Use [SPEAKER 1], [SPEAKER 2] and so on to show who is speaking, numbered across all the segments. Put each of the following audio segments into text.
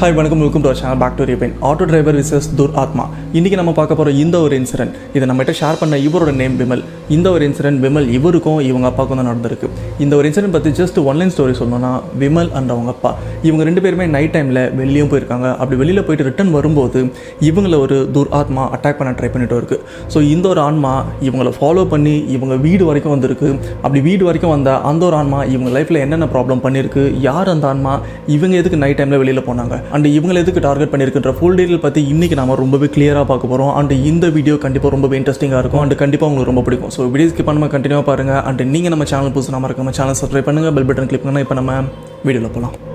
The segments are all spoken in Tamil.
[SPEAKER 1] ஹாய் வணக்கம். Welcome to channel back to ரிப்பைன் auto driver விசஸ் துர் ஆத்மா இன்றைக்கி நம்ம பார்க்க போகிற இந்த ஒரு இன்சிடென்ட் இதை நம்மகிட்ட ஷேர் பண்ண இவரோட நேம் விமல். இந்த ஒரு இன்சிடென்ட் விமல் இவருக்கும் இவங்க அப்பாவுக்கும் தான் நடந்திருக்கு. இந்த ஒரு இன்சிடென்ட் பற்றி ஜஸ்ட் ஒன்லைன் ஸ்டோரி சொல்லணும்னா விமல் அண்ட் அவங்க அப்பா. இவங்க ரெண்டு பேருமே நைட் டைமில் வெளியும் போயிருக்காங்க. அப்படி வெளியில் போயிட்டு ரிட்டர்ன் வரும்போது இவங்கள ஒரு துர் ஆத்மா அட்டாக் பண்ண ட்ரை பண்ணிட்டு இருக்கு. ஸோ இந்த ஒரு ஆன்மா இவங்களை ஃபாலோ பண்ணி இவங்க வீடு வரைக்கும் வந்திருக்கு. அப்படி வீடு வரைக்கும் வந்த அந்த ஒரு ஆன்மா இவங்க லைஃப்பில் என்னென்ன ப்ராப்ளம் பண்ணியிருக்கு யார் அந்த ஆன்மா இவங்க எதுக்கு நைட் டைமில் வெளியில் போனாங்க அண்ட் இவங்களை எதுக்கு டார்கெட் பண்ணியிருக்குன்ற ஃபுல் டீட்டெயில் பற்றி இன்றைக்கி நாம ரொம்பவே கிளியராக பார்க்க போகிறோம் அண்ட் இந்த வீடியோ கண்டிப்பாக ரொம்பவே இன்ட்ரெஸ்டிங்காக இருக்கும். அண்ட் கண்டிப்பாக உங்களுக்கு ரொம்ப பிடிக்கும். ஸோ வீடியோ ஸ்கிப் பண்ணாமல் கண்டினியூவாக பாருங்கள் அண்ட் நீங்கள் நம்ம சேனல் புதுசு நம்ம இருக்க சேனல் சப்ஸ்கிரைப் பண்ணுங்கள் பெல் பட்டன் கிளிக் பண்ணுங்கள் இப்போ நம்ம வீடியோவில் போகலாம்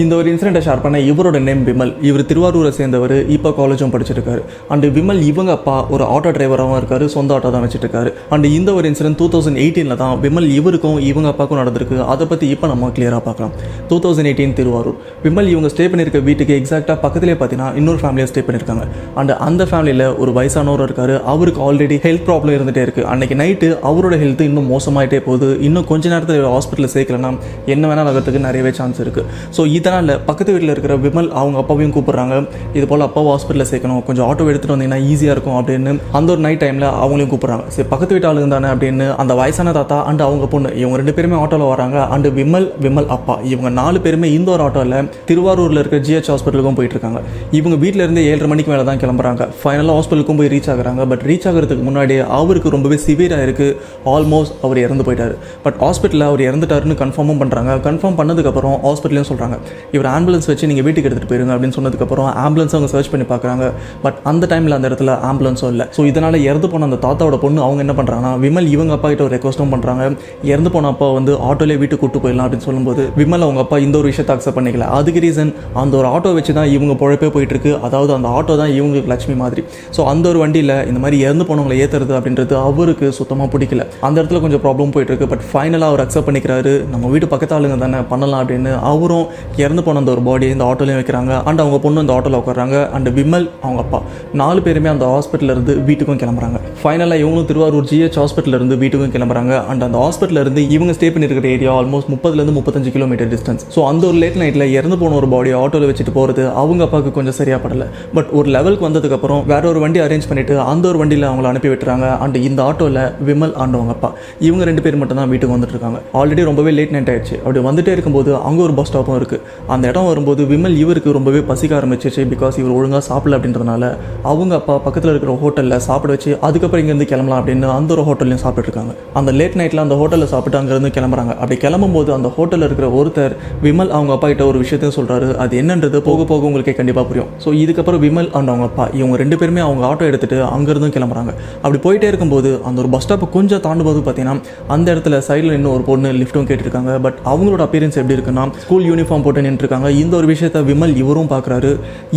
[SPEAKER 1] இந்த ஒரு இன்சிடென்ட்டை ஷேர் பண்ண இவரோட நேம் விமல். இவர் திருவாரூரை சேர்ந்தவர் இப்போ காலேஜும் படிச்சிருக்காரு அண்ட் விமல் இவங்க அப்பா ஒரு ஆட்டோ டிரைவராகவும் இருக்காரு சொந்த ஆட்டோ தான் வச்சுட்டு இருக்காரு அண்ட் இந்த ஒரு இன்சிடென்ட் டூ தௌசண்ட் எயிட்டீனில் தான் விமல் இவருக்கும் இவங்க அப்பாவுக்கும் நடந்திருக்கு. அதை பற்றி இப்போ நம்ம கிளியராக பார்க்கலாம். Two thousand eighteen Thiruvarur. Vimal இவங்க ஸ்டே பண்ணியிருக்க வீட்டுக்கு எக்ஸாக்டாக பக்கத்துலேயே பார்த்தீங்கன்னா இன்னொரு ஃபேமிலியாக ஸ்டே பண்ணியிருக்காங்க அண்ட் அந்த ஃபேமிலியில் ஒரு வயசானவர் இருக்காரு. அவருக்கு ஆல்ரெடி ஹெல்த் ப்ராப்ளம் இருந்துகிட்டே இருக்குது அன்னைக்கு நைட்டு அவரோட ஹெல்த் இன்னும் மோசமாயிட்டே போகுது. இன்னும் கொஞ்ச நேரத்தில் ஹாஸ்பிட்டலில் சேர்க்கலன்னா என்ன வேணால் ஆகிறதுக்கு நிறையவே சான்ஸ் இருக்குது ஸோ இதை இதனால் பக்கத்து வீட்டில் இருக்கிற விமல் அவங்க அப்பாவையும் கூப்பிட்றாங்க. இது போல் அப்பாவை ஹாஸ்பிட்டலில் சேர்க்கணும். கொஞ்சம் ஆட்டோ எடுத்துகிட்டு வந்தீங்கன்னா ஈஸியாக இருக்கும் அப்படின்னு அந்த ஒரு நைட் டைமில் அவங்களையும் கூப்பிட்றாங்க. சரி பக்கத்து வீட்டு ஆளுங்க தானே அப்படின்னு அந்த வயசான தாத்தா அண்ட் அவங்க பொண்ணு இவங்க ரெண்டு பேருமே ஆட்டோவில் வராங்க. அண்டு விமல் விமல் அப்பா. இவங்க நாலு பேருமே இந்த ஒரு ஆட்டோவில் திருவாரூரில் இருக்கிற ஜிஹெச் ஹாஸ்பிட்டலுக்கும் போயிட்டு இருக்காங்க. இவங்க வீட்டிலேருந்து ஏழரை மணிக்கு மேலே தான் கிளம்புறாங்க. ஃபைனலாக ஹாஸ்பிட்டலுக்கும் போய் ரீச் ஆகுறாங்க. பட் ரீச் ஆகிறதுக்கு முன்னாடி அவருக்கு ரொம்பவே சிவியராக இருக்குது ஆல்மோஸ்ட் அவர் இறந்து போயிட்டார். பட் ஹாஸ்பிட்டலில் அவர் இறந்துட்டாருன்னு கன்ஃபார்மும் பண்ணுறாங்க கன்ஃபார்ம் பண்ணதுக்கப்புறம் ஹாஸ்பிட்டலையும் சொல்கிறாங்க இவர் ஆம்புலன்ஸ் வச்சு நீங்கள் வீட்டுக்கு எடுத்துகிட்டு போயிருங்க அப்படின்னு சொன்னதுக்கப்புறம் ஆம்புலன்ஸ் அவங்க சர்ச் பண்ணி பார்க்குறாங்க. பட் அந்த டைமில் அந்த இடத்துல ஆம்புலன்ஸும் இல்லை. ஸோ இதனால் இறந்து போன அந்த தாத்தாவோட பொண்ணு அவங்க என்ன பண்ணுறாங்கன்னா விமல் இவங்க அப்பா கிட்ட ஒரு ரெக்வஸ்ட்டும் பண்ணுறாங்க இறந்து போன அப்பா வந்து ஆட்டோலே வீட்டுக்கு கூட்டு போயிடலாம் அப்படின்னு சொல்லும்போது விமல் அவங்க அப்பா இந்த ஒரு விஷயத்தை அக்செப்ட் பண்ணிக்கல. அதுக்கு ரீசன் அந்த ஒரு ஆட்டோ வச்சு தான் இவங்க பொழப்பே போயிட்டுருக்கு அதாவது அந்த ஆட்டோ தான் இவங்களுக்கு லட்சுமி மாதிரி. ஸோ அந்த ஒரு வண்டியில் இந்த மாதிரி இறந்து போனவங்களை ஏற்றுறது அப்படின்றது அவருக்கு சுத்தமாக பிடிக்கல. அந்த இடத்துல கொஞ்சம் ப்ராப்ளம் போயிட்டுருக்கு பட் ஃபைனலாக அவர் அக்செப்ட் பண்ணிக்கிறாரு. நம்ம வீட்டு பக்கத்து ஆளுங்க தானே பண்ணலாம் அப்படின்னு அவரும் இறந்து போன அந்த ஒரு பாடியை இந்த ஆட்டோலையும் வைக்கிறாங்க. அண்ட் அவங்க பொண்ணு அந்த ஆட்டோவில் உட்காராங்க அண்ட் விமல் அவங்க அப்பா. நாலு பேருமே அந்த ஹாஸ்பிட்டல்ல இருந்து வீட்டுக்கும் கிளம்புறாங்க. ஃபைனலாக இவங்களும் திருவாரூர் ஜிஹெச் ஹாஸ்பிட்டல்ல இருந்து வீட்டுக்கும் கிளம்புறாங்க. அண்ட் அந்த ஹாஸ்பிட்டலில் இருந்து இவங்க ஸ்டே பண்ணிருக்கிற ஏரியா ஆல்மோஸ்ட் முப்பதுலேருந்து முப்பத்தஞ்சு கிலோமீட்டர் டிஸ்டன்ஸ் ஸோ அந்த ஒரு லேட் நைட்டில் இறந்து போன ஒரு பாடி ஆட்டோவில் வச்சுட்டு போகிறது அவங்க அப்பாவுக்கு கொஞ்சம் சரியாக படலை. பட் ஒரு லெவலுக்கு வந்ததுக்கப்புறம் வேற ஒரு வண்டி அரேஞ்ச் பண்ணிட்டு அந்த ஒரு வண்டியில் அவங்கள அனுப்பி விட்டுறாங்க. அண்ட் இந்த ஆட்டோவில் விமல் அண்ட் அவங்க அப்பா. இவங்க ரெண்டு பேர் மட்டும் தான் வீட்டுக்கு வந்துட்டு இருக்காங்க. ஆல்ரெடி ரொம்பவே லேட் நைட் ஆயிடுச்சு. அப்படி வந்துட்டே இருக்கும்போது அங்கே ஒரு பஸ் ஸ்டாப்பும் இருக்குது அந்த இடம் வரும்போது விமல் இவருக்கு ரொம்பவே பசிக்க ஆரம்பிச்சிச்சு பிகாஸ் இவர் ஒழுங்காக சாப்பிடல அப்படின்றதுனால. அவங்க அப்பா பக்கத்தில் இருக்கிற ஹோட்டலில் சாப்பிட வச்சு அதுக்கப்புறம் இங்கேருந்து கிளம்பலாம் அப்படின்னு அந்த ஒரு ஹோட்டல்லையும் சாப்பிட்டு இருக்காங்க. அந்த லேட் நைட்டில் அந்த ஹோட்டலில் சாப்பிட்டு அங்கேருந்து கிளம்புறாங்க. அப்படி கிளம்பும்போது அந்த ஹோட்டலில் இருக்கிற ஒருத்தர் விமல் அவங்க அப்பா கிட்ட ஒரு விஷயத்தையும் சொல்கிறாரு அது என்னன்றது போக போக உங்களுக்கே கண்டிப்பாக புரியும். ஸோ இதுக்கப்புறம் விமல் அண்ட் அவங்க அப்பா இவங்க ரெண்டு பேருமே அவங்க ஆட்டோ எடுத்துட்டு அங்கேருந்தும் கிளம்புறாங்க. அப்படி போயிட்டே இருக்கும்போது அந்த ஒரு பஸ் ஸ்டாப்பை கொஞ்சம் தாண்டும்போது பார்த்தீங்கன்னா அந்த இடத்துல சைடில் இன்னும் ஒரு பொண்ணு லிஃப்ட்டும் கேட்டிருக்காங்க பட் அவங்களோட அப்பியரன்ஸ் எப்படி இருக்குன்னா ஸ்கூல் யூனிஃபார்ம் போட்டு நின்றுருக்காங்க. இந்த ஒரு விஷயத்தை விமல் இவரும் பார்க்குறாரு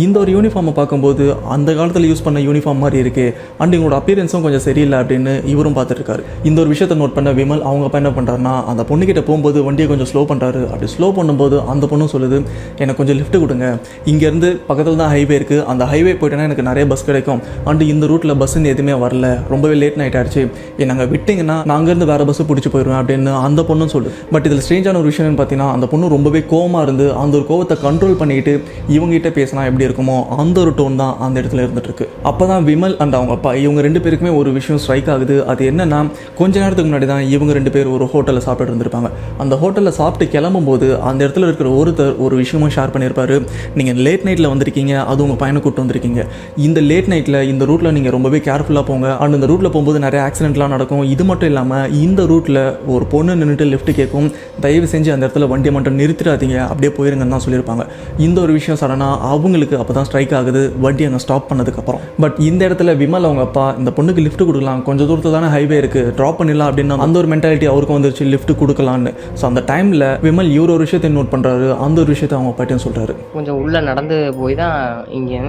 [SPEAKER 1] இந்த ஒரு யூனிஃபார்மை பார்க்கும்போது அந்த காலத்தில் யூஸ் பண்ண யூனிஃபார்ம் மாதிரி இருக்குது அண்ட் இவங்களோட அப்பியரன்ஸும் கொஞ்சம் சரியில்லை அப்படின்னு இவரும் பார்த்துருக்காரு இந்த ஒரு விஷயத்தை நோட் பண்ண விமல் அவங்க அப்பா என்ன பண்ணுறாருன்னா அந்த பொண்ணுக்கிட்ட போகும்போது வண்டியை கொஞ்சம் ஸ்லோ பண்ணுறாரு அப்படி ஸ்லோ பண்ணும்போது அந்த பொண்ணும் சொல்லுது எனக்கு கொஞ்சம் லிஃப்ட் கொடுங்க. இங்கேருந்து பக்கத்தில் தான் ஹைவே இருக்குது அந்த ஹைவே போயிட்டேன்னா எனக்கு நிறைய பஸ் கிடைக்கும். அண்ட் இந்த ரூட்டில் பஸ்ஸுன்னு எதுவுமே வரல. ரொம்பவே லேட் நைட் ஆயிடுச்சு. நாங்கள் விட்டிங்கன்னா நாங்கள் இருந்து வேறு பஸ்ஸு பிடிச்சி போயிடுவேன் அப்படின்னு அந்த பொண்ணும் சொல்லு பட் இதில் ஸ்ட்ரேஞ்சான ஒரு விஷயம்னு பார்த்தீங்கன்னா அந்த பொண்ணு ரொம்பவே கோவமாக இருந்து அந்த ஒரு கோவத்தை கண்ட்ரோல் பண்ணிக்கிட்டு இவங்ககிட்ட பேசினா எப்படி இருக்குமோ அந்த ஒரு டோன் தான் அந்த இடத்துல இருந்துட்டு அப்போ தான் விமல் அண்ட் அவங்க அப்பா இவங்க ரெண்டு பேருக்குமே ஒரு விஷயம் ஸ்ட்ரைக் ஆகுது. அது என்னன்னா கொஞ்ச நேரத்துக்கு முன்னாடி தான் இவங்க ரெண்டு பேர் ஒரு ஹோட்டலில் சாப்பிட்டு இருந்திருப்பாங்க. அந்த ஹோட்டலில் சாப்பிட்டு கிளம்பும்போது அந்த இடத்துல இருக்கிற ஒருத்தர் ஒரு விஷயமும் ஷேர் பண்ணியிருப்பாரு நீங்கள் லேட் நைட்டில் வந்திருக்கீங்க அது உங்கள் பையனை கூட்டு வந்திருக்கீங்க. இந்த லேட் நைட்டில் இந்த ரூட்டில் நீங்கள் ரொம்பவே கேர்ஃபுல்லாக போங்க. அண்ட் இந்த ரூட்டில் போகும்போது நிறைய ஆக்சிடென்ட்லாம் நடக்கும். இது மட்டும் இல்லாமல் இந்த ரூட்டில் ஒரு பொண்ணு நின்றுட்டு லிஃப்ட் கேட்கும் தயவு செஞ்சு அந்த இடத்துல வண்டியை மட்டும் நிறுத்திடாதீங்க. அப்படியே போயிருங்கன்னு தான் சொல்லியிருப்பாங்க. இந்த ஒரு விஷயம் சடனாக அவங்களுக்கு அப்போ தான் ஸ்ட்ரைக் ஆகுது. வண்டி அங்கே ஸ்டாப் பண்ணதுக்கப்புறம். பட் இந்த இடத்துல விமல் அவங்க அப்பா இந்த பொண்ணுக்கு லிஃப்ட் கொடுக்கலாம். கொஞ்சம் தூரத்தில் தானே ஹைவே இருக்குது ட்ராப் பண்ணிடலாம் அப்படின்னா அந்த ஒரு மென்டாலிட்டி அவருக்கும் வந்துருச்சு. லிஃப்ட் கொடுக்கலான்னு ஸோ அந்த டைமில் விமல் இவர் ஒரு விஷயத்தை நோட் பண்ணுறாரு அந்த ஒரு விஷயத்தை அவங்க பாட்டின்னு சொல்கிறாரு
[SPEAKER 2] கொஞ்சம் உள்ளே நடந்து போய் தான் இங்கே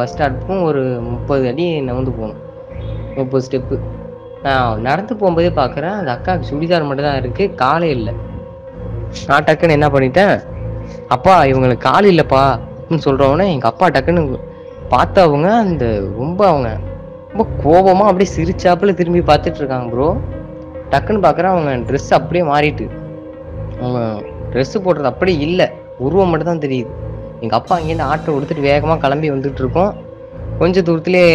[SPEAKER 2] பஸ் ஸ்டாப்புக்கும் ஒரு முப்பது அடி நகர்ந்து போகணும். முப்பது ஸ்டெப்பு நான் நடந்து போகும்போதே பார்க்குறேன் அந்த அக்காவுக்கு சுடிதார் மட்டும் தான் இருக்குது காலே இல்லை. நான் டக்குன்னு என்ன பண்ணிட்டேன் அப்பா இவங்களுக்கு கால் இல்லைப்பா அப்படின்னு சொல்கிறவனே எங்கள் அப்பா டக்குன்னு பார்த்தவங்க அந்த ரொம்ப அவங்க ரொம்ப கோபமாக அப்படியே சிரிச்சாப்புல திரும்பி பார்த்துட்டு இருக்காங்க ப்ரோ டக்குன்னு பார்க்குறேன் அவங்க ட்ரெஸ் அப்படியே மாறிட்டு. அவங்க ட்ரெஸ்ஸு போடுறது அப்படியே இல்லை. உருவம் மட்டும் தான் தெரியுது. எங்கள் அப்பா அங்கேருந்து ஆட்டோ கொடுத்துட்டு வேகமாக கிளம்பி வந்துட்டு இருக்கோம். கொஞ்சம் தூரத்துலேயே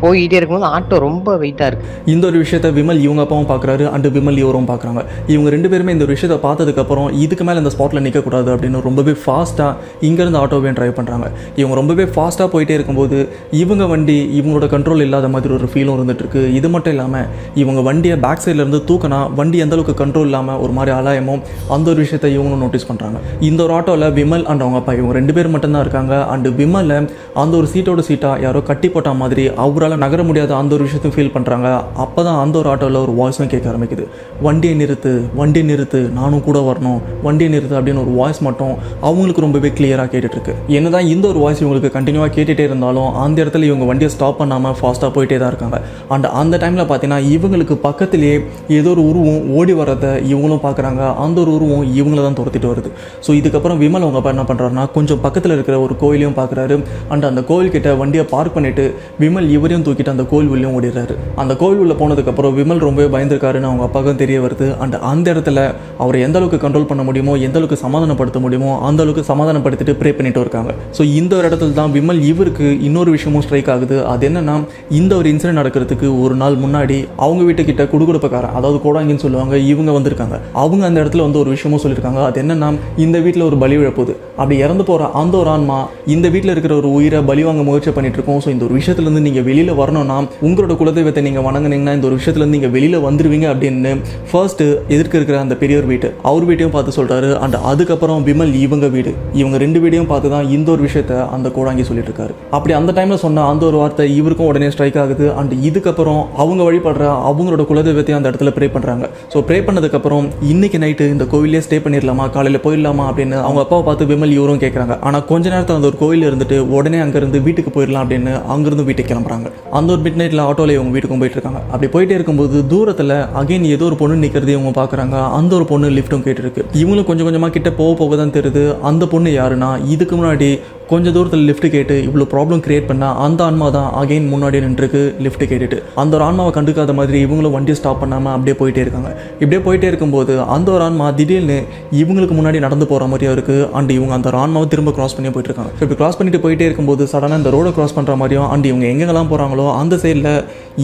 [SPEAKER 2] போய்கிட்டே இருக்கும்போது ஆட்டோ ரொம்ப வெயிட்டாக இருக்கு.
[SPEAKER 1] இந்த ஒரு விஷயத்த விமல் இவங்க அப்பாவும் பார்க்குறாரு அண்டு விமல் இவரும் பார்க்குறாங்க இவங்க ரெண்டு பேருமே இந்த ஒரு பார்த்ததுக்கப்புறம் இதுக்கு மேலே இந்த ஸ்பாட்டில் நிற்கக்கூடாது அப்படின்னு ரொம்பவே ஃபாஸ்ட்டாக இங்கேருந்து ஆட்டோவே ட்ரைவ் பண்ணுறாங்க இவங்க ரொம்பவே ஃபாஸ்ட்டாக போயிட்டே இருக்கும்போது இவங்க வண்டி இவங்களோட கண்ட்ரோல் இல்லாத மாதிரி ஒரு ஃபீலும் இருந்துகிட்ருக்கு இது மட்டும் இல்லாமல் இவங்க வண்டியை பேக் சைடில் இருந்து தூக்கினா வண்டி எந்த அளவுக்கு கண்ட்ரோல் இல்லாமல் ஒரு மாதிரி அலாயமோ அந்த ஒரு விஷயத்த இவங்களும் நோட்டீஸ் பண்ணுறாங்க இந்த ஒரு ஆட்டோவில் விமல் அண்ட் அவங்க அப்பா இவங்க ரெண்டு பேர் மட்டும்தான் இருக்காங்க. அண்டு விமலை அந்த ஒரு சீட்டோட சீட்டாக யாரோ கட்டி போட்ட மாதிரி அவரால் நகர முடியாத அந்த ஒரு விஷயத்தையும் ஃபீல் பண்ணுறாங்க அப்போ தான் அந்த ஒரு ஆட்டோவில் ஒரு வாய்ஸும் கேட்க ஆரம்பிக்குது. வண்டியை நிறுத்து வண்டியை நிறுத்து நானும் கூட வரணும். வண்டியை நிறுத்து அப்படின்னு ஒரு வாய்ஸ் மட்டும் அவங்களுக்கு ரொம்பவே கிளியராக கேட்டுட்ருக்கு என்னதான் இந்த ஒரு வாய்ஸ் இவங்களுக்கு கண்டினியூவாக கேட்டுகிட்டே இருந்தாலும் அந்த இடத்துல இவங்க வண்டியை ஸ்டாப் பண்ணாமல் ஃபாஸ்ட்டாக போயிட்டே தான் இருக்காங்க. அண்ட் அந்த டைமில் பார்த்தீங்கன்னா இவங்களுக்கு பக்கத்திலே ஏதோ ஒரு உருவம் ஓடி வர்றதை இவங்களும் பார்க்குறாங்க அந்த ஒரு உருவம் இவங்கள தான் துரத்திட்டு வருது. ஸோ இதுக்கப்புறம் விமல் அவங்க அப்பா என்ன பண்ணுறாருன்னா கொஞ்சம் பக்கத்தில் இருக்கிற ஒரு கோயிலையும் பார்க்குறாரு அண்ட் அந்த கோயில்கிட்ட வண்டியை பார்க் பண்ணிவிட்டு விமல் இவரையும் கோயிலையும் தூக்கிட்டு அந்த கோயில் உள்ளேயும் ஓடிடுறாரு. அந்த கோயில் உள்ள போனதுக்கப்புறம் விமல் ரொம்பவே பயந்துருக்காருன்னு அவங்க அப்பாவுக்கும் தெரிய வருது. அண்ட் அந்த இடத்துல அவர் எந்த அளவுக்கு கண்ட்ரோல் பண்ண முடியுமோ எந்த அளவுக்கு சமாதானப்படுத்த முடியுமோ அந்த அளவுக்கு சமாதானப்படுத்திட்டு ப்ரே பண்ணிட்டு இருக்காங்க. ஸோ இந்த ஒரு இடத்துல தான் விமல் இவருக்கு இன்னொரு விஷயமும் ஸ்ட்ரைக் ஆகுது. அது என்னன்னா இந்த ஒரு இன்சிடென்ட் நடக்கிறதுக்கு ஒரு நாள் முன்னாடி அவங்க வீட்டுக்கிட்ட குடுகுடுப்பக்காரன் அதாவது கோடாங்கின்னு சொல்லுவாங்க இவங்க வந்திருக்காங்க. அவங்க அந்த இடத்துல வந்து ஒரு விஷயமும் சொல்லியிருக்காங்க அது என்னன்னா இந்த வீட்டில் ஒரு பலி விழப்போகுது. அப்படி இறந்து போகிற அந்த ஒரு ஆன்மா இந்த வீட்டில் இருக்கிற ஒரு உயிரை பலி வாங்க முயற்சி பண்ணிட்டு இருக்கோம். ஸோ இந்த ஒரு விஷயத்துலேருந்து நீங்கள் வெளியில் வரணும்னா உங்களோட குலதெய்வத்தை நீங்கள் வணங்குனீங்கன்னா இந்த ஒரு விஷயத்துலேருந்து நீங்கள் வெளியில் வந்துடுவீங்க அப்படின்னு ஃபர்ஸ்ட் எதிர்க்க இருக்கிற அந்த பெரியவர் வீட்டு அவர் வீட்டையும் பார்த்து சொல்கிறாரு அண்ட் அதுக்கப்புறம் விமல் இவங்க வீடு. இவங்க ரெண்டு வீடையும் பார்த்து தான் இந்த ஒரு விஷயத்த அந்த கோடாங்கி சொல்லிட்டு இருக்காரு அப்படி அந்த டைமில் சொன்ன அந்த ஒரு வார்த்தை இவருக்கும் உடனே ஸ்ட்ரைக் ஆகுது. அண்ட் இதுக்கப்புறம் அவங்க வழிபடுற அவங்களோட குலதெய்வத்தையும் அந்த இடத்துல ப்ரே பண்ணுறாங்க ஸோ ப்ரே பண்ணதுக்கப்புறம் இன்னைக்கு நைட்டு இந்த கோவிலே ஸ்டே பண்ணிடலாமா காலையில் போயிடலாமா அப்படின்னு அவங்க அப்பாவை பார்த்து விமல் இவரும் கேட்குறாங்க ஆனால் கொஞ்ச நேரத்தில் அந்த ஒரு கோவில் இருந்துட்டு உடனே அங்கேருந்து வீட்டுக்கு போயிடலாம் அப்படின்னு அங்கேருந்து வீட்டுக்கு கிளம்புறாங்க. அந்த ஒரு மிட் நைட்டில் ஆட்டோவில் இவங்க வீட்டுக்கும் போயிட்டு இருக்காங்க. அப்படி போயிட்டே இருக்கும்போது தூரத்தில் அகைன் ஏதோ ஒரு பொண்ணு நிற்கிறது இவங்க பார்க்குறாங்க அந்த ஒரு பொண்ணு லிஃப்ட்டும் கேட்டுருக்கு. இவங்களும் கொஞ்சம் கொஞ்சமாக கிட்ட போக போக தான் தெரியுது. அந்த பொண்ணு யாருன்னா இதுக்கு முன்னாடி கொஞ்சம் தூரத்தில் லிஃப்ட் கேட்டு இவ்வளோ ப்ராப்ளம் கிரியேட் பண்ண அந்த ஆன்மா தான் அகைன் முன்னாடி நின்றுருக்கு லிஃப்ட் கேட்டுட்டு. அந்த ஒரு ஆன்மாவை கண்டுக்காத மாதிரி இவங்களும் வண்டியை ஸ்டாப் பண்ணாமல் அப்படியே போயிட்டே இருக்காங்க. இப்படியே போயிட்டே இருக்கும்போது அந்த ஒரு ஆன்மா திடீர்னு இவங்களுக்கு முன்னாடி நடந்து போகிற மாதிரியும் இருக்குது அண்ட் இவங்க அந்த ஒரு ஆன்மாவை திரும்ப கிராஸ் பண்ணி போயிட்டு இருக்காங்க. இப்படி கிராஸ் பண்ணிட்டு போயிட்டே இருக்கும்போது சடனாக இந்த ரோடை கிராஸ் பண்ணுற மாதிரியும் அண்ட் இவங்க எங்கெங்கெல்லாம் போகிறாங்களோ அந்த சைடில்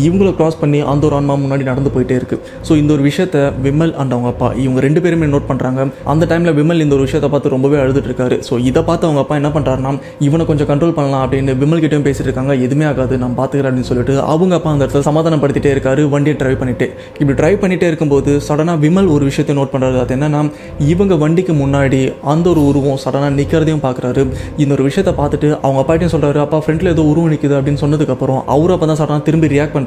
[SPEAKER 1] இவங்கள கிராஸ் பண்ணி அந்த ஒரு ஆன்மா முன்னாடி நடந்து போயிட்டே இருக்கு. ஸோ இந்த ஒரு விஷயத்த விமல் அண்ட் அவங்க அப்பா இவங்க ரெண்டு பேருமே நோட் பண்ணுறாங்க அந்த டைமில் விமல் இந்த ஒரு விஷயத்தை பார்த்து ரொம்பவே அழுதுட்டு இருக்காரு. ஸோ இதை பார்த்து அவங்க அப்பா என்ன பண்ணுறாருன்னா இவனை கொஞ்சம் கண்ட்ரோல் பண்ணலாம் அப்படின்னு விமல் கிட்டேயும் பேசிட்டு இருக்காங்க. எதுவுமே ஆகாது நான் பார்த்துக்கிறேன் அப்படின்னு சொல்லிட்டு அவங்க அப்பா அந்த இடத்துல சமாதானப்படுத்திட்டே இருக்காரு. வண்டியை டிரைவ் பண்ணிட்டு. இப்படி டிரைவ் பண்ணிட்டே இருக்கும்போது சடனாக விமல் ஒரு விஷயத்தை நோட் பண்ணுறாரு அது என்னன்னா இவங்க வண்டிக்கு முன்னாடி அந்த ஒரு உருவம் சடனாக நிற்கிறதையும் பார்க்குறாரு. இந்த ஒரு விஷயத்தை பார்த்துட்டு அவங்க அப்பாட்டையும் சொல்கிறாரு அப்பா ஃப்ரெண்டில் ஏதோ உருவம் நிற்குது அப்படின்னு சொன்னதுக்கப்புறம் அவர் அப்போ தான் சடனாக திரும்பி ரியாக்ட் பண்ணுறாரு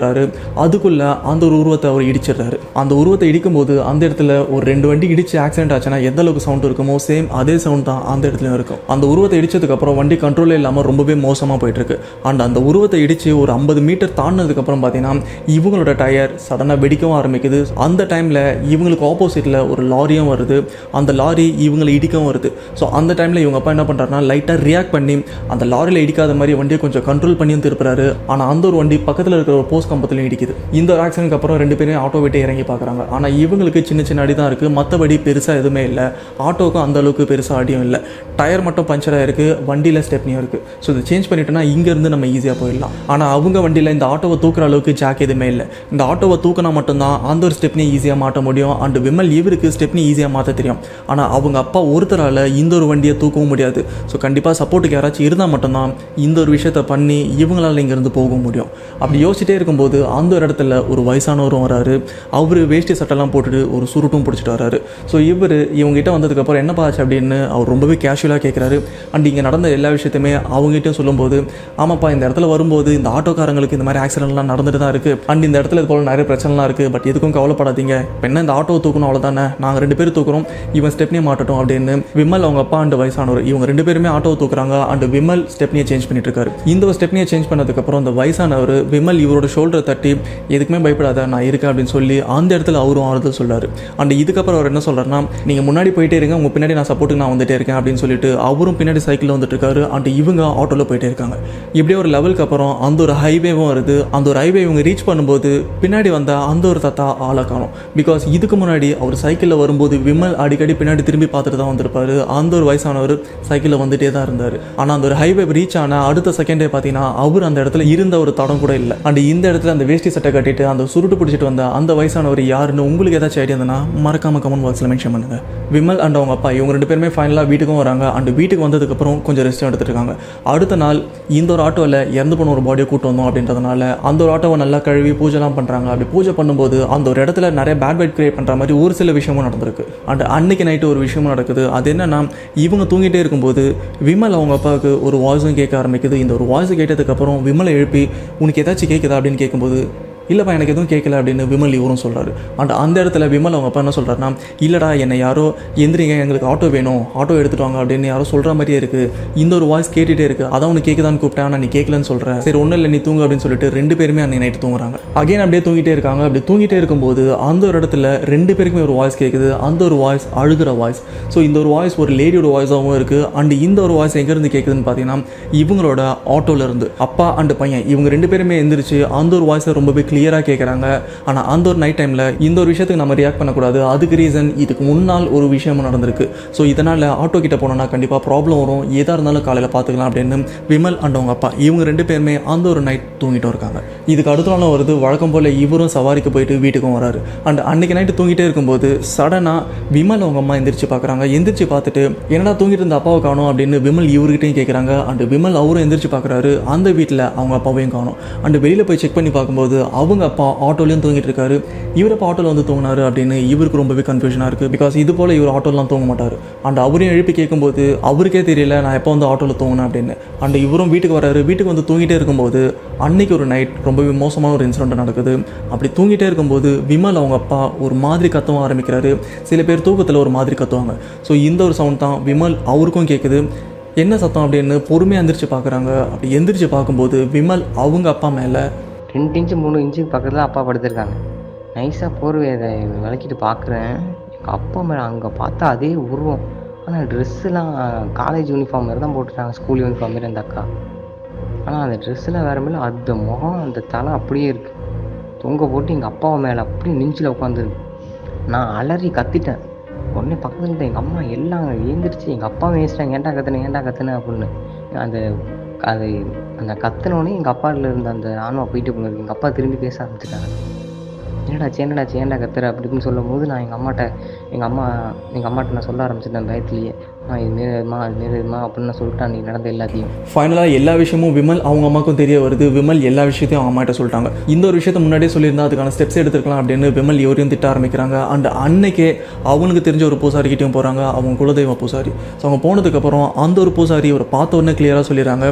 [SPEAKER 1] அதுக்குள்ள அந்த ஒரு உருவத்தை அவர் இடிச்சிடுறாரு. அந்த உருவத்தை இடிக்கும்போது அந்த இடத்துல ஒரு ரெண்டு வண்டி இடிச்சு ஆக்சிடென்ட் ஆச்சுன்னா எந்த அளவுக்கு சவுண்ட் இருக்குமோ சேம் அதே சவுண்ட் தான் அந்த இடத்துலையும் இருக்கும். அந்த உருவத்தை இடிச்சதுக்கப்புறம் வண்டி கண்ட்ரோலே இல்லாமல் ரொம்பவே மோசமாக போயிட்டுருக்கு. அண்ட் அந்த உருவத்தை இடித்து ஒரு ஐம்பது மீட்டர் தாண்டினதுக்கப்புறம் பார்த்தீங்கன்னா இவங்களோட டயர் சடனாக வெடிக்கவும் ஆரம்பிக்குது. அந்த டைமில் இவங்களுக்கு ஆப்போசிட்டில் ஒரு லாரியும் வருது. அந்த லாரி இவங்களை இடிக்கவும் வருது. ஸோ அந்த டைமில் இவங்க அப்பா என்ன பண்ணுறாருன்னா லைட்டாக ரியாக்ட் பண்ணி அந்த லாரியில் இடிக்காத மாதிரி வண்டியை கொஞ்சம் கண்ட்ரோல் பண்ணியும் திருப்புறாரு. ஆனால் அந்த ஒரு வண்டி பக்கத்தில் இருக்கிற ஒரு போஸ்ட் கம்பத்துலையும் இடிக்குது. இந்த ஒரு ஆக்சிடென்ட்க்கு அப்புறம் ரெண்டு பேரும் ஆட்டோ விட்டு இறங்கி பார்க்குறாங்க. ஆனால் இவங்களுக்கு சின்ன சின்ன அடி தான் இருக்குது மற்றபடி பெருசாக எதுவுமே இல்லை. ஆட்டோவுக்கும் அந்த அளவுக்கு பெருசாக அடியும் இல்லை. டயர் மட்டும் பஞ்சர் ஆயிருக்கு. வண்டியில் ஸ்டெப்னியும் இருக்குது ஸோ இதை சேஞ்ச் பண்ணிட்டோன்னா இங்கேருந்து நம்ம ஈஸியாக போயிடலாம். ஆனால் அவங்க வண்டியில் இந்த ஆட்டோவை தூக்குற அளவுக்கு ஜாக் எதுவுமே இல்லை. இந்த ஆட்டோவை தூக்கினா மட்டும்தான் அந்த ஒரு ஸ்டெப்னி ஈஸியாக மாட்ட முடியும். அண்ட் விமல் இவருக்கு ஸ்டெப்னி ஈஸியாக மாற்ற தெரியும். ஆனால் அவங்க அப்பா ஒருத்தரால் இந்த ஒரு வண்டியை தூக்கவும் முடியாது. ஸோ கண்டிப்பாக சப்போர்ட்டுக்கு யாராச்சும் இருந்தால் மட்டும்தான் இந்த ஒரு விஷயத்தை பண்ணி இவங்களால இங்கேருந்து போக முடியும். அப்படி யோசிச்சிட்டே இருக்கும்போது அந்த ஒரு இடத்துல ஒரு வயசானவரும் வராரு. அவர் வேஷ்டி சட்டெல்லாம் போட்டுட்டு ஒரு சுருட்டும் பிடிச்சிட்டு வராரு. ஸோ இவர் இவங்ககிட்ட வந்ததுக்கப்புறம் என்ன பார்த்து அப்படின்னு அவர் ரொம்பவே கேஷுவலாக கேட்குறாரு அண்ட் இங்கே நடந்த எல்லா விஷயத்தையுமே அவங்ககிட்டயும் சொல்லும்போது ஆமாப்பா இந்த இடத்துல வரும்போது இந்த ஆட்டோக்காரங்களுக்கு இந்த மாதிரி ஆக்சிடென்ட்லாம் நடந்துட்டு தான் இருக்குது அண்ட் இந்த இடத்துல இது போல் நிறைய பிரச்சனைலாம் இருக்குது பட் எதுக்கும் கவலைப்படாதீங்க. இப்போ என்ன இந்த ஆட்டோ தூக்கணும் அவ்வளோதானே நாங்கள் ரெண்டு பேரும் தூக்குறோம். இவன் ஸ்டெப்னியை மாட்டட்டும் அப்படின்னு விமல் அவங்க அப்பா அண்ட் வயசானவர் இவங்க ரெண்டு பேருமே ஆட்டோ தூக்குறாங்க. அண்ட் விமல் ஸ்டெப்னியை சேஞ்ச் பண்ணிட்டு இருக்காரு. இந்த ஒரு ஸ்டெப்னியை சேஞ்ச் பண்ணதுக்கப்புறம் அந்த வயசானவர் விமல் இவரோட ஷோல்டரை தட்டி எதுக்குமே பயப்படாத நான் இருக்கேன் அப்படின்னு சொல்லி அந்த இடத்துல அவரும் ஆறுதல் சொல்கிறார் அண்ட் இதுக்கப்புறம் அவர் என்ன சொல்கிறாருன்னா நீங்கள் முன்னாடி போயிட்டே இருங்க உங்கள் பின்னாடி நான் சப்போர்ட்டுக்கு நான் வந்துட்டே இருக்கேன் அப்படின்னு சொல்லிட்டு அவரும் பின்னாடி சைக்கிளில் வந்துட்டு இருக்காரு. அண்ட் இவங்க ஆட்டோவில் போயிட்டே இருக்காங்க. இப்படியே ஒரு லெவலுக்கு அப்புறம் அந்த ஒரு ஹைவேவும் வருது. அந்த ஒரு ஹைவே இவங்க ரீச் பண்ணும்போது பின்னாடி வந்த அந்த ஒரு தாத்தா ஆளை காணும். பிகாஸ் இதுக்கு முன்னாடி அவர் சைக்கிளில் வரும்போது விமல் அடிக்கடி பின்னாடி திரும்பி பார்த்துட்டு தான் வந்திருப்பாரு. அந்த ஒரு வயசானவர் சைக்கிளில் வந்துட்டே தான் இருந்தார். ஆனால் அந்த ஒரு ஹைவே ரீச் ஆன அடுத்த செகண்டே பார்த்தீங்கன்னா அவர் அந்த இடத்துல இருந்த ஒரு தடம் கூட இல்லை. அண்ட் இந்த இடத்துல அந்த வேஷ்டி சட்டை கட்டிட்டு அந்த சுருட்டு பிடிச்சிட்டு வந்த அந்த வயசானவர் யாருன்னு உங்களுக்கு ஏதாச்சும் ஐடியா இருந்ததுன்னா மறக்காம கமெண்ட் பாக்ஸில் மென்ஷன் பண்ணுங்க. விமல் அண்ட் அவங்க அப்பா இவங்க ரெண்டு பேருமே ஃபைனலாக வீட்டுக்கும் வராங்க. அண்ட் வீட்டுக்கு வந்ததுக்கப்புறம் கொஞ்சம் ரெஸ்ட் எடுத்துருக்காங்க இருக்காங்க. அடுத்த நாள் இந்த ஒரு ஆட்டோவில் இறந்து போன ஒரு பாடியை கூட்டு வந்தோம் அப்படின்றதுனால அந்த ஒரு ஆட்டோவை நல்லா கழுவி பூஜைலாம் பண்ணுறாங்க அப்படி பூஜை பண்ணும்போது அந்த ஒரு இடத்துல நிறைய பேட் வைட் கிரியேட் பண்ணுற மாதிரி ஒரு சில விஷயமும் நடந்திருக்கு. அண்ட் அன்னைக்கு நைட்டு ஒரு விஷயமும் நடக்குது. அது என்னன்னா இவங்க தூங்கிட்டே இருக்கும்போது விமல் அவங்க அப்பாவுக்கு ஒரு வாய்ஸும் கேட்க ஆரம்பிக்குது. இந்த ஒரு வாய்ஸ் கேட்டதுக்கப்புறம் விமலை எழுப்பி உனக்கு ஏதாச்சும் கேட்குதா அப்படின்னு கேட்கும்போது இல்லைப்பா எனக்கு எதுவும் கேட்கல அப்படின்னு விமல் இவரும் சொல்கிறாரு அண்ட் அந்த இடத்துல விமல் அவங்க அப்பா என்ன சொல்கிறாருன்னா இல்லைடா என்னை யாரோ எந்திரிங்க எங்களுக்கு ஆட்டோ வேணும் ஆட்டோ எடுத்துட்டு வாங்க அப்படின்னு யாரோ சொல்கிற மாதிரியே இருக்குது இந்த ஒரு வாய்ஸ் கேட்டுகிட்டே இருக்குது அதான் உனக்கு கேட்குதான்னு கூப்பிட்டேன் ஆனால் நீ கேட்கலன்னு சொல்கிறேன் சரி ஒன்றும் இல்லை நீ தூங்கு அப்படின்னு சொல்லிட்டு ரெண்டு பேருமே அன்னை நைட்டு தூங்குறாங்க. அகைன் அப்படியே தூங்கிட்டே இருக்காங்க. அப்படி தூங்கிட்டே இருக்கும்போது அந்த ஒரு இடத்துல ரெண்டு பேருக்குமே ஒரு வாய்ஸ் கேட்குது அந்த ஒரு வாய்ஸ் அழுகிற வாய்ஸ் ஸோ இந்த ஒரு வாய்ஸ் ஒரு லேடியோட வாய்ஸாகவும் இருக்குது அண்ட் இந்த ஒரு வாய்ஸ் எங்கேருந்து கேட்குதுன்னு பார்த்தீங்கன்னா இவங்களோட ஆட்டோவிலேருந்து அப்பா அண்ட் பையன் இவங்க ரெண்டு பேருமே எந்திரிச்சு அந்த ஒரு வாய்ஸை ரொம்பவே கிளியராக கேட்குறாங்க ஆனால் அந்த ஒரு நைட் டைமில் இந்த ஒரு விஷயத்துக்கு நம்ம ரியாக்ட் பண்ணக்கூடாது. அதுக்கு ரீசன் இதுக்கு முன்னால் ஒரு விஷயமும் நடந்திருக்கு. ஸோ இதனால் ஆட்டோ கிட்ட போனோம்னா கண்டிப்பாக ப்ராப்ளம் வரும். எதாக இருந்தாலும் காலையில் பார்த்துக்கலாம் அப்படின்னு விமல் அண்ட் அவங்க அப்பா இவங்க ரெண்டு பேருமே அந்த ஒரு நைட் தூங்கிட்டும் இருக்காங்க. இதுக்கு அடுத்த நாள் வருது. வழக்கம் போல் இவரும் சவாரிக்கு போயிட்டு வீட்டுக்கும் வராரு. அண்ட் அன்னைக்கு நைட்டு தூங்கிட்டே இருக்கும்போது சடனாக விமல் அவங்க அம்மா எந்திரிச்சு பார்க்குறாங்க. எந்திரிச்சு பார்த்துட்டு என்னடா தூங்கிட்டு இருந்த அப்பாவை காணும் அப்படின்னு விமல் இவர்கிட்டையும் கேட்குறாங்க அண்ட் விமல் அவரும் எந்திரிச்சு பார்க்குறாரு. அந்த வீட்டில் அவங்க அப்பாவையும் காணும். அண்ட் வெளியில் போய் செக் பண்ணி பார்க்கும்போது அவங்க அப்பா ஆட்டோலையும் தூங்கிட்டு இருக்காரு. இவர் அப்போ ஆட்டோவில் வந்து தூங்கினாரு அப்படின்னு இவருக்கு ரொம்பவே கன்ஃபியூஷனாக இருக்குது பிகாஸ் இது போல் இவர் ஆட்டோலாம் தூங்க மாட்டார். அண்ட் அவரையும் எழுப்பி கேட்கும்போது அவருக்கே தெரியல நான் எப்போ வந்து ஆட்டோவில் தூங்கினேன்? அப்படின்னு. அண்ட் இவரும் வீட்டுக்கு வராரு. வீட்டுக்கு வந்து தூங்கிட்டே இருக்கும்போது அன்னைக்கு ஒரு நைட் ரொம்பவே மோசமான ஒரு இன்சிடென்ட் நடக்குது. அப்படி தூங்கிட்டே இருக்கும்போது விமல் அவங்க அப்பா ஒரு மாதிரி கத்தவும் ஆரம்பிக்கிறாரு. சில பேர் தூக்கத்தில் ஒரு மாதிரி கத்துவாங்க. ஸோ இந்த ஒரு சவுண்ட் தான் விமல் அவருக்கும் கேட்குது என்ன சத்தம்? அப்படின்னு பொறுமையாக எந்திரிச்சு பார்க்குறாங்க அப்படி எந்திரிச்சு பார்க்கும்போது விமல் அவங்க அப்பா மேலே
[SPEAKER 2] ரெண்டு இன்ச்சு மூணு இன்ச்சு பக்கத்தில் அப்பா படுத்திருக்காங்க. நைஸாக போர்வை அதை விளக்கிட்டு பார்க்குறேன் எங்கள் அப்பா மேலே அங்கே பார்த்தா அதே உருவம். ஆனால் ட்ரெஸ்ஸுலாம் காலேஜ் யூனிஃபார்ம் மாதிரி தான் போட்டுருக்காங்க ஸ்கூல் யூனிஃபார்ம் மாதிரி அந்த அக்கா. ஆனால் அந்த ட்ரெஸ்ஸில் வேறு மேலே அந்த முகம் அந்த தலை அப்படியே இருக்குது தொங்க போட்டு எங்கள் அப்பாவை மேலே அப்படியே நெஞ்சில் உட்காந்துருக்கு நான் அலறி கத்திட்டேன். உடனே பக்கத்தில் இருந்த எங்கள் அம்மா எல்லாம் ஏந்திரிச்சு எங்கள் அப்பாவும் ஏசிட்டாங்க ஏன்டா கத்துனேன் ஏன்டா கத்துனேன் அப்படின்னு. அந்த அது அந்த கத்துனோடனே எங்கள் அப்பாவில் இருந்த அந்த ஆன்மா போயிட்டு போனது எங்கள் அப்பா திரும்பி பேச ஆரம்பிச்சிட்டாங்க என்னடா சேனடா சேனடா கத்துற? அப்படி இப்படின்னு சொல்லும் போது நான் எங்கள் அம்மாட்ட எங்கள் அம்மா எங்கள் அம்மாட்ட நான் சொல்ல ஆரம்பிச்சிட்டேன் பயத்துலேயே. நான் இது மாரிமா அது மாரிமா அப்படின்னு நான் சொல்லிட்டேன் நீ நடந்த எல்லாத்தையும்.
[SPEAKER 1] ஃபைனலாக எல்லா விஷயமும் விமல் அவங்க அம்மாக்கும் தெரிய வருது. விமல் எல்லா விஷயத்தையும் அவங்க அம்மாட்ட சொல்லிட்டாங்க. இந்த ஒரு விஷயத்தை முன்னாடியே சொல்லியிருந்தா அதுக்கான ஸ்டெப்ஸ் எடுத்துக்கலாம் அப்படின்னு விமல் எவரையும் திட்ட ஆரம்பிக்கிறாங்க. அண்ட் அன்னைக்கே அவனுக்கு தெரிஞ்ச ஒரு பூசாரிக்கிட்டையும் போகிறாங்க அவங்க குலதெய்வ பூசாரி. ஸோ அவங்க போனதுக்கப்புறம் அந்த ஒரு பூசாரி ஒரு பார்த்த உடனே கிளியராக சொல்லிடுறாங்க.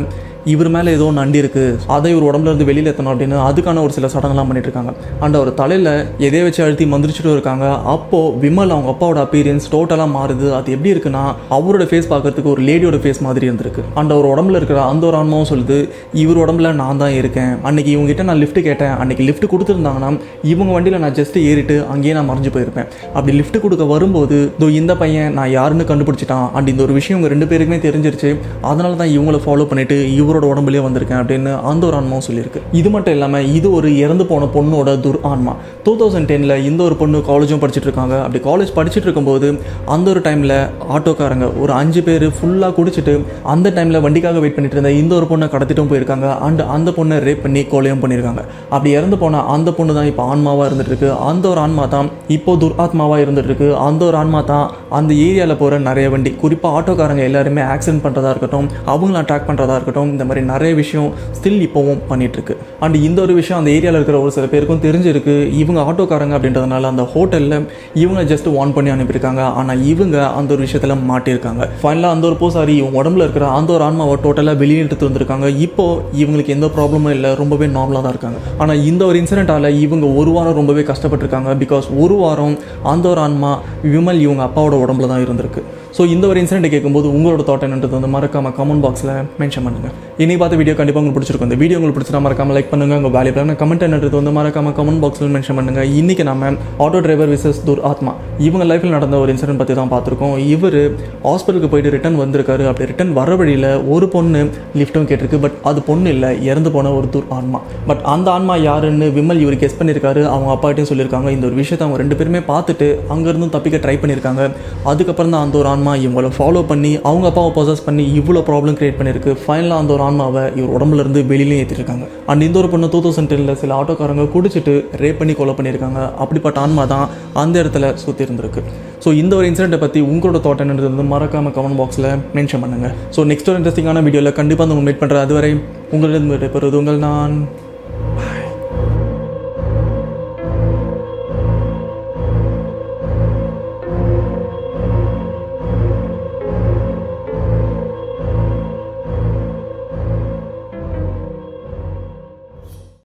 [SPEAKER 1] இவர் மேலே ஏதோ ஒன்று இருக்குது அதை இவர் உடம்புல இருந்து வெளியில் எத்தணும் அப்படின்னு அதுக்கான ஒரு சில சடங்கெல்லாம் பண்ணிட்டு இருக்காங்க அண்ட் அவர் தலையில் எதை வச்சு அழுத்தி மந்திரிச்சுட்டு இருக்காங்க. அப்போது விமல் அவங்க அப்பாவோட அப்பீரியன்ஸ் டோட்டலாக மாறுது. அது எப்படி இருக்குன்னா அவரோட ஃபேஸ் பார்க்குறதுக்கு ஒரு லேடியோட ஃபேஸ் மாதிரி இருந்திருக்கு. அண்ட் அவர் உடம்புல இருக்கிற அந்த ஒரு ஆன்மாவும் சொல்லுது இவர் உடம்புல நான் தான் இருக்கேன். அன்னைக்கு இவங்ககிட்ட நான் லிஃப்ட் கேட்டேன். அன்னைக்கு லிஃப்ட் கொடுத்துருந்தாங்கன்னா இவங்க வண்டியில் நான் ஜஸ்ட் ஏறிட்டு அங்கேயே நான் மறைஞ்சு போயிருப்பேன். அப்படி லிஃப்ட் கொடுக்க வரும்போது இதோ இந்த பையன் நான் யாருன்னு கண்டுபிடிச்சிட்டான். அண்ட் இந்த ஒரு விஷயம் இவங்க ரெண்டு பேருக்குமே தெரிஞ்சிருச்சு. அதனால தான் இவங்கள ஃபாலோ பண்ணிட்டு இவரோட உடம்புலேயே வந்திருக்கேன் அப்படின்னு அந்த ஒரு ஆன்மாவும் சொல்லியிருக்கு. இது மட்டும் இல்லாமல் இது ஒரு இறந்து போன பொண்ணோட துர் ஆன்மா. டூ தௌசண்ட் டெனில் இந்த ஒரு பொண்ணு காலேஜும் படிச்சுட்டு இருக்காங்க. அப்படி காலேஜ் படிச்சுட்டு இருக்கும்போது அந்த ஒரு டைமில் ஆட்டோக்காரங்க ஒரு அஞ்சு பேர் ஃபுல்லாக குடிச்சிட்டு அந்த டைமில் வண்டிக்காக வெயிட் பண்ணிட்டு இருந்த இந்த ஒரு பொண்ணை கடத்திட்டும் போயிருக்காங்க. அண்ட் அந்த பொண்ணை ரேப் பண்ணி கொலையும் பண்ணியிருக்காங்க. அப்படி இறந்து போன அந்த பொண்ணு தான் இப்போ ஆன்மாவாக இருந்துட்டுருக்கு. அந்த ஒரு ஆன்மா தான் இப்போ துர்ஆத்மாவாக இருந்துட்டுருக்கு. அந்த ஒரு ஆன்மா தான் அந்த ஏரியாவில் போகிற நிறைய வண்டி. குறிப்பாக ஆட்டோக்காரங்க எல்லாருமே ஆக்சிடென்ட் பண்ணுறதா இருக்கட்டும் அவங்கள அட்ராக் பண்ணுறதா இருக்கட்டும் இந்த மாதிரி நிறைய விஷயம் ஸ்டில் இப்போவும் பண்ணிகிட்ருக்கு அண்ட் இந்த ஒரு விஷயம் அந்த ஏரியாவில் இருக்கிற ஒரு சில பேருக்கும் தெரிஞ்சிருக்கு. இவங்க ஆட்டோக்காரங்க அப்படின்றதுனால அந்த ஹோட்டலில் இவங்க ஜஸ்ட் வார்ன் பண்ணி அனுப்பியிருக்காங்க. ஆனால் இவங்க அந்த ஒரு விஷயத்தில் மாட்டியிருக்காங்க ஃபைனலாக அந்த ஒரு பூசாரி இவங்க உடம்புல இருக்கிற அந்த ஒரு ஆன்மாவை டோட்டலாக வெளியே எடுத்து வந்திருக்காங்க. இப்போ இவங்களுக்கு எந்த ப்ராப்ளமும் இல்லை. ரொம்பவே நார்மலாக தான் இருக்காங்க. ஆனால் இந்த ஒரு இன்சிடென்ட்டால் இவங்க ஒரு வாரம் ரொம்பவே கஷ்டப்பட்டிருக்காங்க. பிகாஸ் ஒரு வாரம் அந்த ஒரு ஆன்மா விமல் இவங்க அப்பாவோட உடம்புல தான் இருந்திருக்கு. ஸோ இந்த ஒரு இன்சிடென்ட் கேட்கும்போது உங்களோட தாட் என்னன்றது வந்து மறக்காமல் கமெண்ட் பாக்ஸில் மென்ஷன் பண்ணுங்கள் இன்னைக்கு பார்த்த வீடியோ கண்டிப்பாக உங்களுக்கு பிடிச்சிருக்கும். இந்த வீடியோ உங்களுக்கு பிடிச்சா மறக்காம லைக் பண்ணுங்கள் உங்கள் வேலையான கமெண்ட் என்னன்றது வந்து மறக்காமல் கமெண்ட் பாக்ஸில் மென்ஷன் பண்ணுங்கள் இன்றைக்கி நம்ம ஆட்டோ டிரைவர் விசஸ் துர் ஆத்மா. இவங்க லைஃப்பில் நடந்த ஒரு இன்சிடென்ட் பற்றி தான் பார்த்துருக்கோம். இவர் ஹாஸ்பிட்டலுக்கு போயிட்டு ரிட்டன் வந்திருக்காரு. அப்படி ரிட்டன் வர வழியில் ஒரு பொண்ணு லிஃப்ட்டும் கேட்டிருக்கு. பட் அது பொண்ணு இல்லை இறந்து போன ஒரு துர் ஆன்மா. பட் அந்த ஆன்மா யாருன்னு விமல் இவர் கெஸ் பண்ணியிருக்காரு அவங்க அப்பாட்டையும் சொல்லியிருக்காங்க. இந்த ஒரு விஷயத்தை அவங்க ரெண்டு பேருமே பார்த்துட்டு அங்கேருந்து தப்பிக்க ட்ரை பண்ணியிருக்காங்க. அதுக்கப்புறம் தான் அந்த ஒரு ஆன்மா இவங்களை ஃபாலோ பண்ணி அவங்க அப்பாவை ப்ரொசஸ் பண்ணி இவ்வளோ ப்ராப்ளம் கிரியேட் பண்ணியிருக்கு. ஃபைனலாக அந்த ஒரு ஆன்மாவை இவர் உடம்புல இருந்து ஏற்றிருக்காங்க அண்ட் இந்த ஒரு பொண்ணு டூ தௌசண்ட் டெனில் சில ஆட்டோக்காரங்க குடிச்சிட்டு ரேப் பண்ணி கொலை பண்ணியிருக்காங்க. அப்படிப்பட்ட ஆன்மா தான் அந்த இடத்துல சுற்றி இருந்திருக்கு. ஸோ இந்த ஒரு இன்சிடென்ட்டை பற்றி உங்களோட தாட் என்னன்றது வந்து மறக்காமல் கமெண்ட் பாக்ஸில் மென்ஷன் பண்ணுங்கள் ஸோ நெக்ஸ்ட் ஒரு இன்ட்ரெஸ்டிங்கான வீடியோவில் கண்டிப்பாக வந்து மீட் பண்ணுறேன் அதுவரை உங்களிடம் பெறுவது உங்கள் நான்.